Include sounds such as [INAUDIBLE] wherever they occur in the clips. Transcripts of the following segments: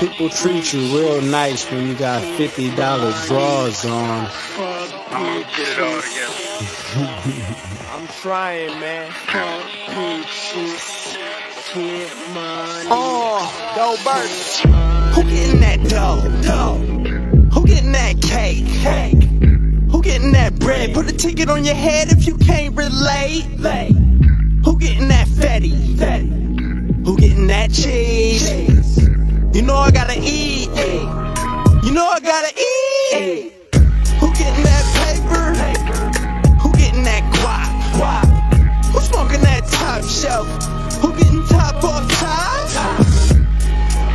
People treat you real nice when you got $50 draws on. I'm gonna get it all together. [LAUGHS] I'm trying, man. Oh, Go Bird. who getting that dough? Dough. Who getting that cake? Cake. Who getting that bread? Put a ticket on your head if you can't relate. Who getting that fatty? Who getting that cheese? You know I gotta eat. You know I gotta eat. Who getting that paper? Who getting that guap? Who smoking that top shelf? Who getting top off top?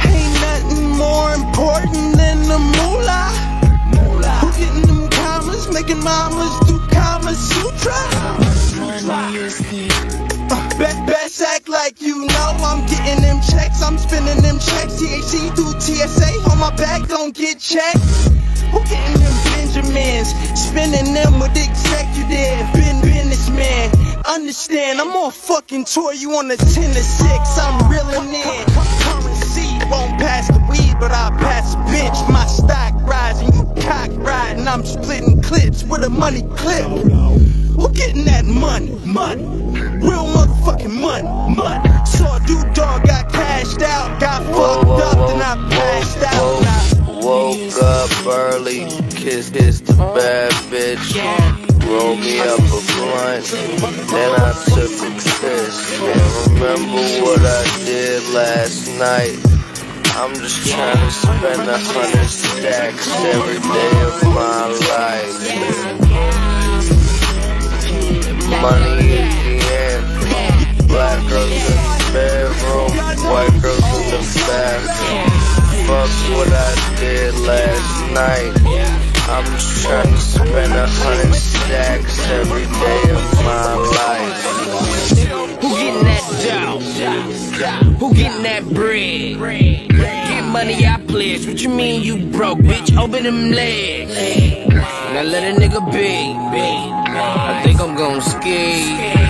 Ain't nothing more important than the moolah. Who getting them commas? Making mamas do Kama Sutra? Uh, be- best act like you know I'm getting them checks. I'm spending them checks. THC through TSA on my back, don't get checked. Who getting them Benjamins? Spending them with executive, been businessman. Understand, I'm on fucking tour. You on the 10 to 6, I'm reeling in. Currency won't pass the weed, but I'll pass a bitch. My stock rising, you cock riding. I'm splitting clips with a money clip. Who getting that money? Money. Money. Money. Saw a dude dog got cashed out, got fucked up, then I passed out. Now, Woke up early, kissed this the bad bitch. Roll me up a blunt, then I took a piss. Can't remember what I did last night. I'm just trying to spend a hundred stacks every day of my life. Fuck what I did last night. I'm trying to spend a hundred stacks every day of my life. Who getting that dough? Who getting that bread? Get money, I pledge. What you mean you broke, bitch? Open them legs. Now let a nigga be. I think I'm gon' ski.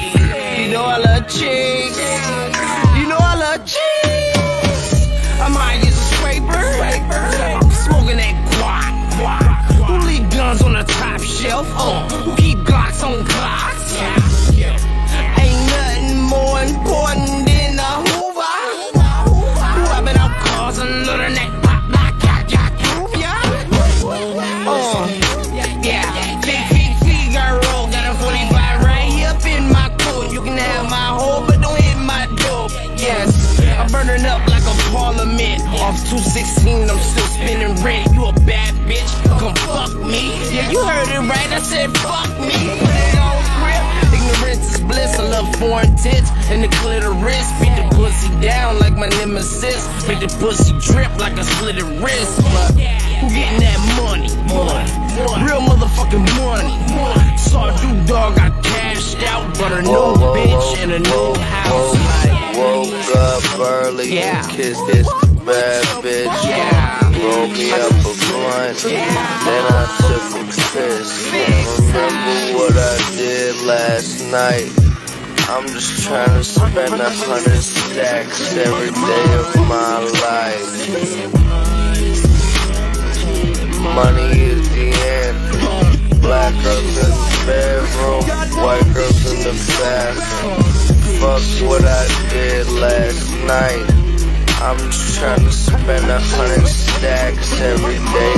I'm up like a parliament. Off 216, I'm still spinning rent. You a bad bitch, come fuck me. Yeah, you heard it right. I said fuck me. Put it on grip. Ignorance is bliss. I love foreign tits and the clitoris. Beat the pussy down like my nemesis. Make the pussy drip like a slitted wrist. But who getting that money? Money. Real motherfucking money. Saw a dude dog got cashed out, but a new bitch and a new early, Yeah. kissed this bad bitch. Yeah. Roll me up a blunt, then I took a piss. Remember what I did last night. I'm just trying to spend a hundred stacks every day of my life. Money is the end. Black girls in the bedroom, white girls in the bathroom. Fuck what I did last night. I'm trying to spend a hundred stacks every day